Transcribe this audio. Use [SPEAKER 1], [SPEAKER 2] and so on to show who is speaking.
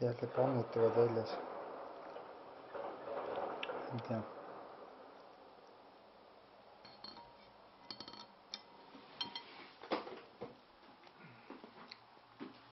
[SPEAKER 1] jälle pammutavad väljas ei tea.